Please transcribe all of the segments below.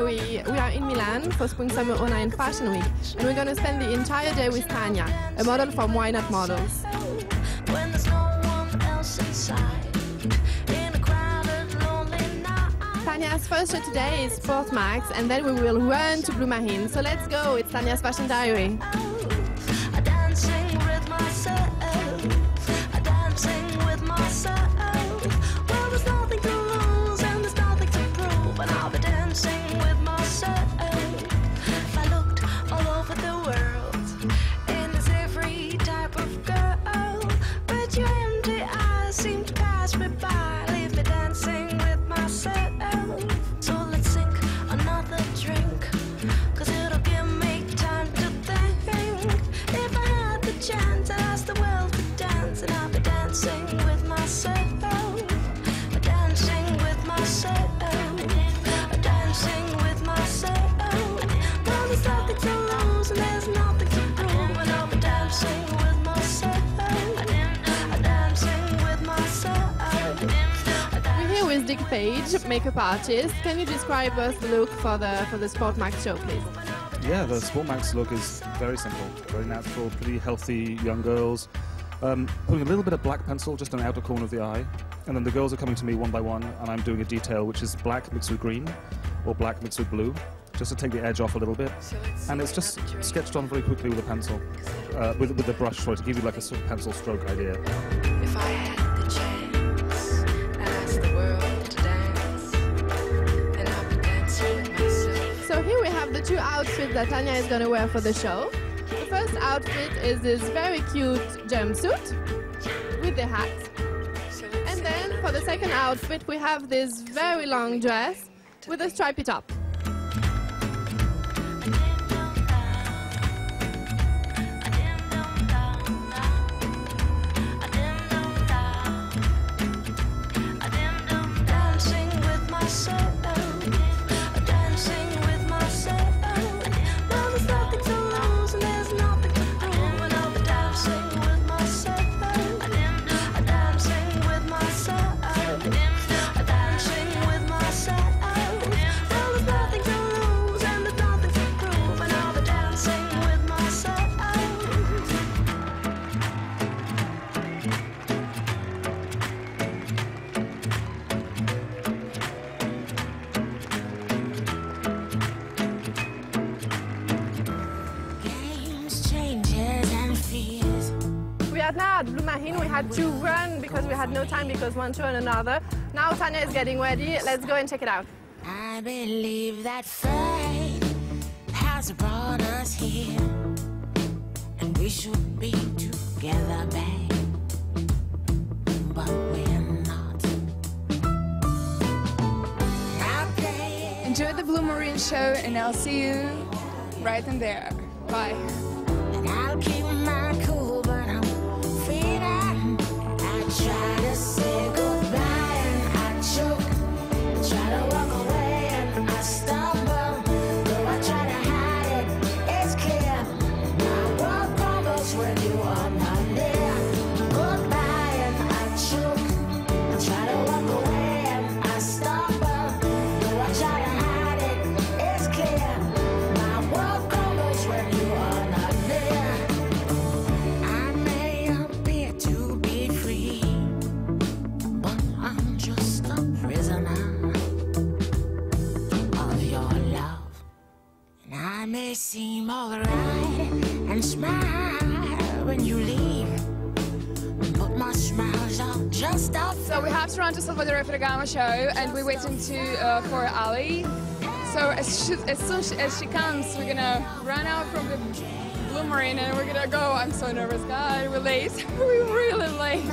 we, we are in Milan for Spring Summer 09 Fashion Week, and we're going to spend the entire day with Tanya, a model from Why Not Models. When there's no one else inside, in a crowded, lonely night. Tanya's first show today is Sportmax, and then we will run to Blumarine. So let's go, it's Tanya's Fashion Diary. We're here Page, makeup artist. Can you describe us the look for the for the Sportmax show, please? Yeah, the Sportmax look is very simple, very natural, pretty healthy young girls. Um, putting a little bit of black pencil just on the outer corner of the eye, and then the girls are coming to me one by one, and I'm doing a detail which is black mixed with green, or black mixed with blue, just to take the edge off a little bit. And it's just sketched on very quickly with a pencil, uh, with, with the brush, sorry, to give you like a sort of pencil stroke idea. Two outfits that Tanya is going to wear for the show. The first outfit is this very cute jumpsuit with the hat. And then for the second outfit, we have this very long dress with a stripy top. We now at Blumarine. We had to run because we had no time because one show and another. Now Tanya is getting ready. Let's go and check it out. I believe that fate has brought us here, and we should be together, babe. But we're not. Enjoy the Blumarine show, and I'll see you right in there. Bye. I may seem alright and smile when you leave, but my smiles are just a So we have to run to Salvador Ferragamo show, and we're waiting to uh, for Ali. So as, she, as soon as she comes, we're gonna run out from the Blumarine, and we're gonna go. I'm so nervous, God, we're late. we're really late.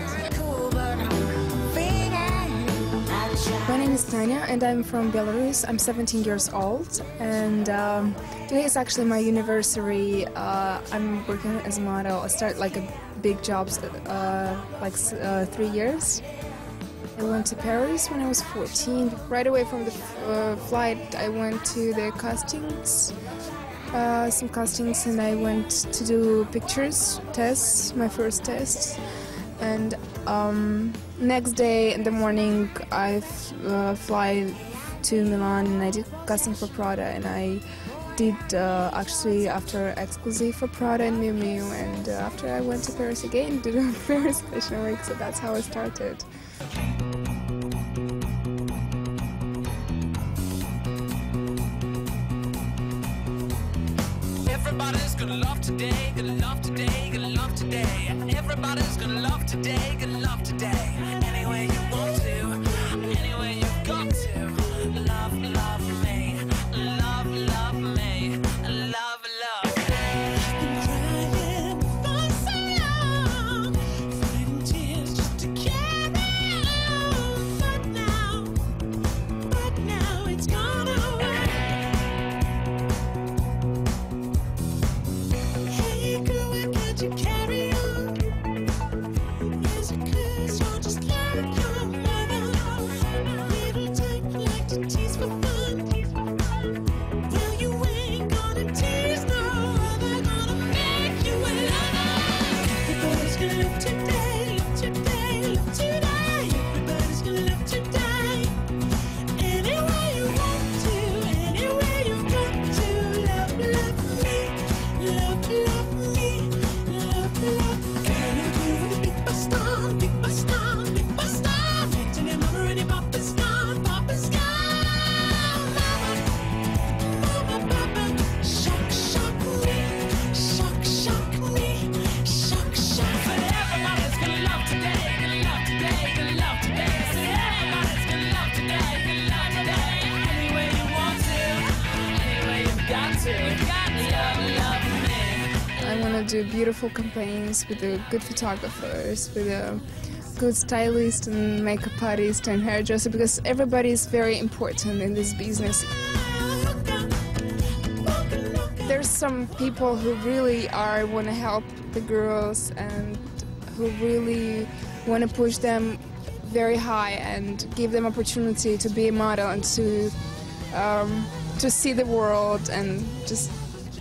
Name is Tanya and I'm from Belarus. I'm 17 years old and um, today is actually my anniversary. Uh, I'm working as a model. I started like a big jobs uh, like uh, three years. I went to Paris when I was 14. Right away from the uh, flight, I went to the castings, uh, some castings, and I went to do pictures tests, my first tests. And um, next day in the morning, I uh, fly to Milan and I did casting for Prada and I did uh, actually after exclusive for Prada and Miu Miu and uh, after I went to Paris again did a Paris Fashion Week so that's how I started. Everybody's gonna love today, gonna Everybody's gonna love today, gonna love today. Any way you want today, do beautiful campaigns with the good photographers, with a good stylist and makeup artist and hairdresser because everybody is very important in this business. There's some people who really are want to help the girls and who really want to push them very high and give them opportunity to be a model and to um, to see the world and just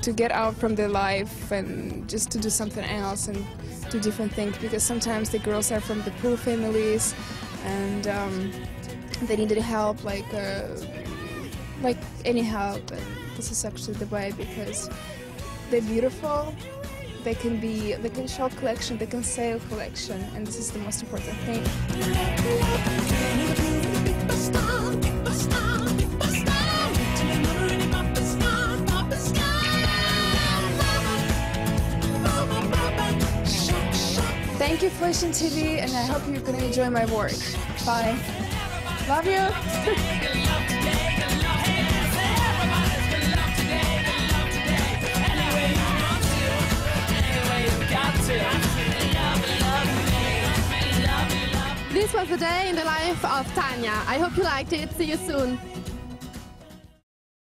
to get out from their life and just to do something else and do different things because sometimes the girls are from the poor families and um, they needed help like uh, like any help. And this is actually the way because they're beautiful they can be they can show collection they can sell collection and this is the most important thing Fashion TV, and I hope you're gonna enjoy my work. Bye. Love you. This was the day in the life of Tanya. I hope you liked it. See you soon.